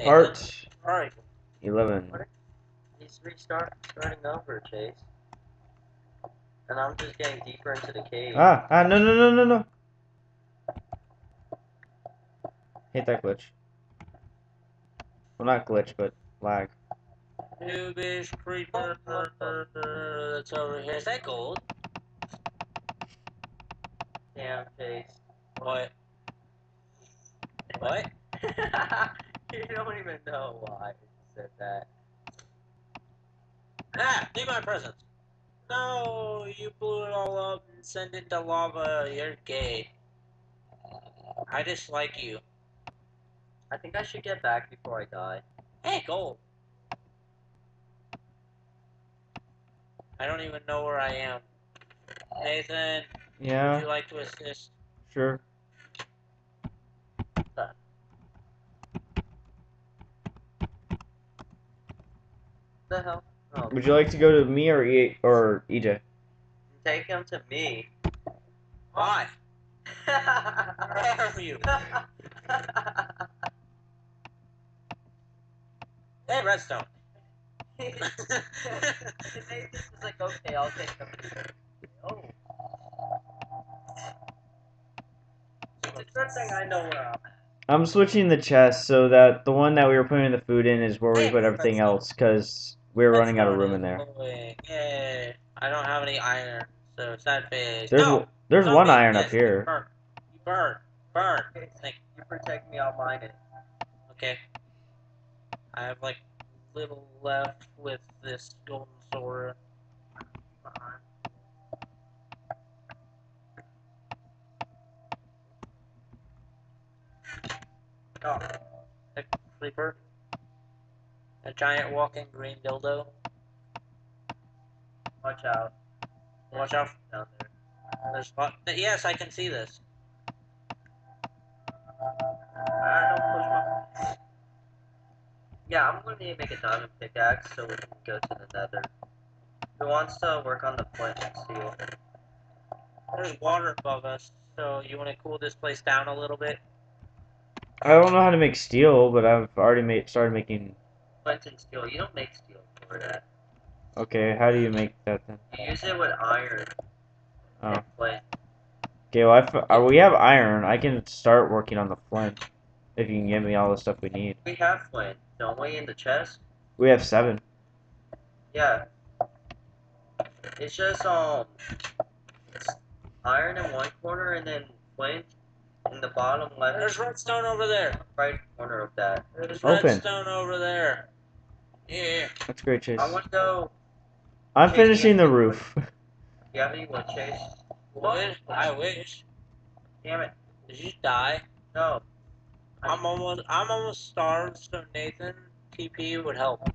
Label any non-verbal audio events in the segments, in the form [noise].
Nathan. Heart Alright, eleven. He's restart starting over, Chase. And I'm just getting deeper into the cave. Ah, ah, no, no, no, no, no. Hate that glitch. Well, not glitch, but lag. noobish creeper that's over here. Is that gold? Damn, Chase. What? [laughs] What? [laughs] [laughs] you don't even know why you said that. Ah, need my presents. No, you blew it all up and sent it to lava. You're gay. I dislike you. I think I should get back before I die. Hey, gold. I don't even know where I am. Nathan, Yeah. would you like to assist? sure. The hell? Oh, Would you like to go to me or E or EJ? take him to me. Why? [laughs] Where are you? Hey, redstone. Nathan's like, okay, I'll take him. Oh. It's a good thing I know where I'm at. I'm switching the chest so that the one that we were putting the food in is where we put everything redstone. else because we were running out of room in there. Yay. I don't have any iron, so sad face. There's no, there's one iron up here. Burn. Burn. Burn. Thank You protect me, I'll mine it. Okay. I have like little left with this golden sword. Oh. Creeper. A giant walking green dildo. Watch out. Watch out. from Down there. There's? Yes, I can see this. Ah. Yeah, I'm gonna need to make a diamond pickaxe so we can go to the nether. Who wants to work on the flint and steel? There's water above us, so you want to cool this place down a little bit? I don't know how to make steel, but I've already made started making. Flint and steel. You don't make steel for that. Okay, how do you make that then? You use it with iron Oh. flint. Okay, well I f- uh, we have iron. I can start working on the flint if you can give me all the stuff we need. We have flint, don't we, in the chest? We have seven. Yeah. It's just um it's iron in one corner and then flint in the bottom left There's redstone over there. right corner of that. There's Open. redstone over there. Yeah. That's great, Chase. I want to go I'm Chase, finishing the have- roof. [laughs] you have any wood chase? Wood? I wish. Damn it. Did you die? No. I'm almost I'm almost starved, so Nathan TP would help.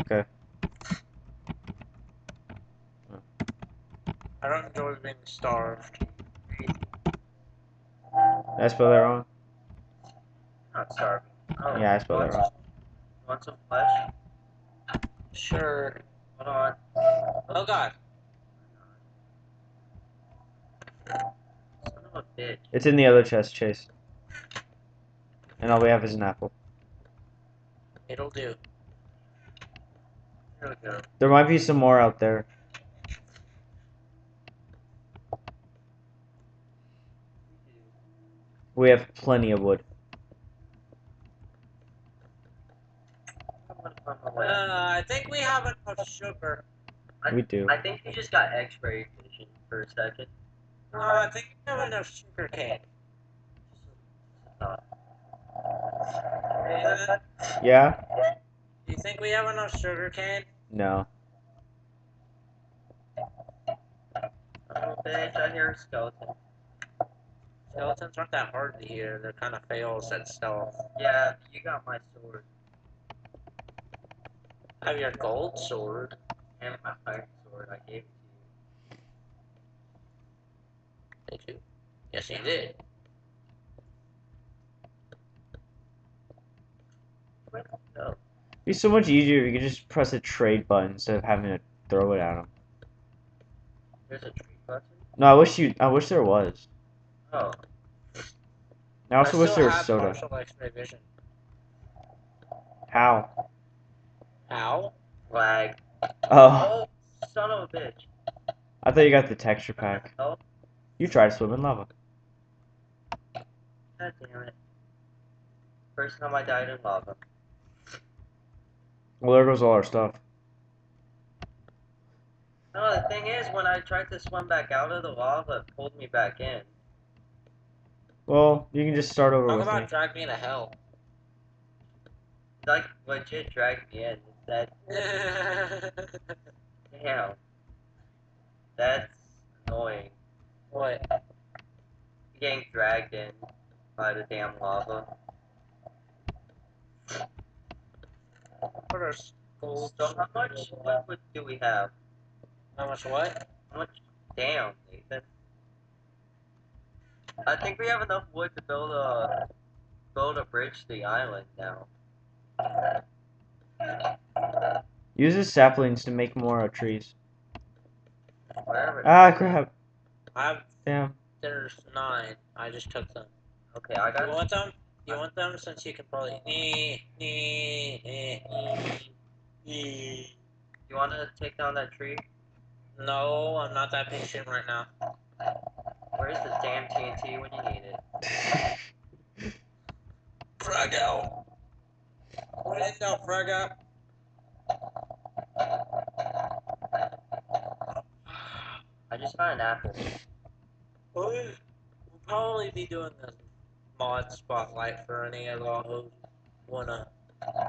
Okay. I don't enjoy being starved. I spell that wrong? Not starving. Oh, Yeah, I spelled that wrong. some- Want some flesh? Sure. Hold on. Oh god. Son of a bitch. It's in the other chest, Chase. And all we have is an apple. It'll do. Here we go. There might be some more out there. We have plenty of wood. I'm gonna find my way. Uh, I think we have enough sugar. I- We do. I think you just got X-ray vision for a second. No, I think we have enough sugar cane. Uh, Yeah? do you think we have enough sugar cane? No. oh, bitch, I hear a skeleton. Skeletons aren't that hard to hear. They're kind of fails at stealth. Yeah, you got my sword I have your gold sword. and my iron sword. I gave it to you. Did you? Yes, you did. No. It'd be so much easier if you could just press a trade button instead of having to throw it at them. There's a tree button. No, I wish you. I wish there was. Oh, I also wish there was soda. How? How? Lag. Oh, Oh, son of a bitch. I thought you got the texture pack. Oh, You tried to swim in lava. god damn it. First time I died in lava. Well, there goes all our stuff. No, the thing is, when I tried to swim back out of the lava, it pulled me back in. Well, you can just start over Talk with about me. drag me to hell. Like, legit dragged me in. That, [laughs] damn. That's annoying. what? Getting dragged in by the damn lava. What are schools? So how much wood do we have? How much what? How much? Damn, Nathan. I think we have enough wood to build a build a bridge to the island now. Use the saplings to make more uh, trees. Ah, crap. I have. Damn. There's nine. I just took them. Okay, I got. You got. want them? You want them since you can probably. You want to take down that tree? No, I'm not that patient right now. Where's the damn TNT when you need it? [laughs] Frag out. What is now, frag out? I just got an apple. We'll we'll probably be doing the mod spotlight for any of y'all who wanna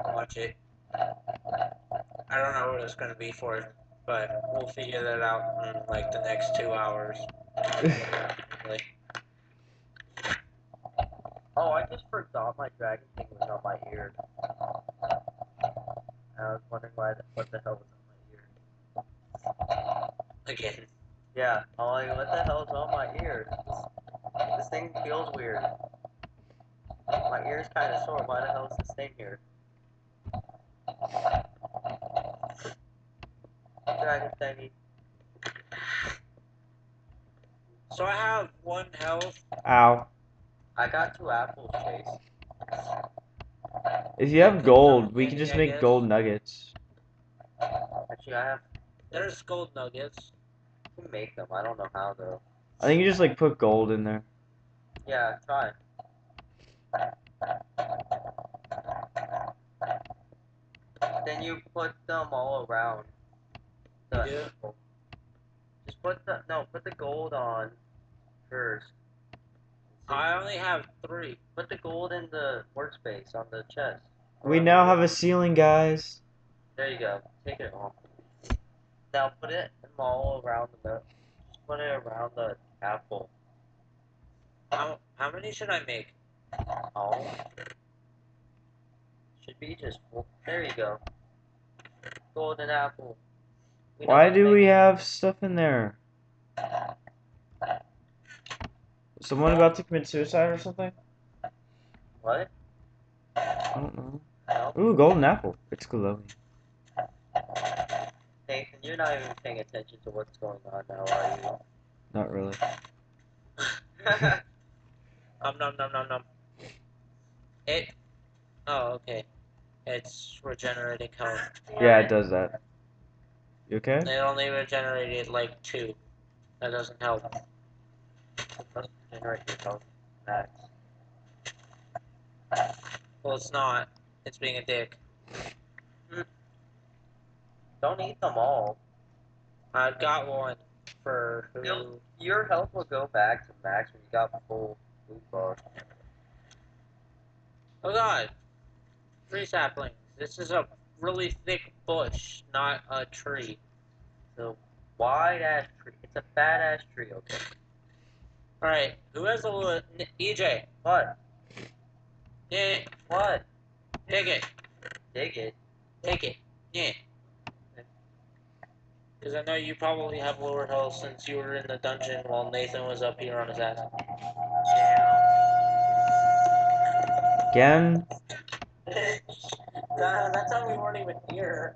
watch it. I don't know what it's gonna be for, but we'll figure that out in like the next two hours. [laughs] Like, Oh, I just forgot my dragon thing was on my ear. I was wondering why, the, what the hell was on my ear. again. Yeah, I'm like, what the hell's on my ear? This, this thing feels weird. My ear's kind of sore. Why the hell is this thing here? Dragon thingy. So I have one health. Ow. I got two apples, Chase. If you have gold, we can just make gold nuggets. Actually, I have There's gold nuggets. to make them. I don't know how though. I think you just like put gold in there. Yeah, try. Then you put them all around. The You do? apple. Just put the no, put the gold on first. I only have three. Put the gold in the workspace on the chest. We now have a ceiling, guys. There you go. Take it off. Now put it all around the middle. Put it around the apple. How how many should I make? All. Should be just four. There you go. Golden apple. We Why do we it. have stuff in there? Someone about to commit suicide or something? What? I don't know. No. Ooh, golden apple. It's glowing. Nathan, you're not even paying attention to what's going on now, are you? Not really. [laughs] Um num num num num. It. Oh okay. It's regenerating health. Yeah, it does that. You okay? It only regenerated like two. That doesn't help. Generate your health max. Well, it's not. It's being a dick. Don't eat them all. I've got one for who. You'll- Your health will go back to max when you got full food bar. Oh god. Tree saplings. This is a really thick bush, not a tree. So wide ass tree. It's a fat ass tree, okay? Alright, who has a little. EJ. What? Yeah, What? take it. Dig it. Take it. Yeah. Because I know you probably have lower health since you were in the dungeon while Nathan was up here on his ass. Again? [laughs] Nah, that's how we weren't even here.